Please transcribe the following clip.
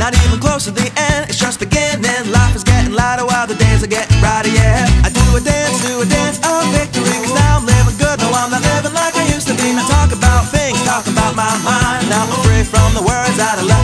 Not even close to the end, it's just beginning. Life is getting lighter while the days are getting brighter, yeah. I do a dance, do a dance of victory, cause now I'm living good. No, I'm not living like I used to be. Now talk about things, talk about my mind. Now I'm free from the words that I love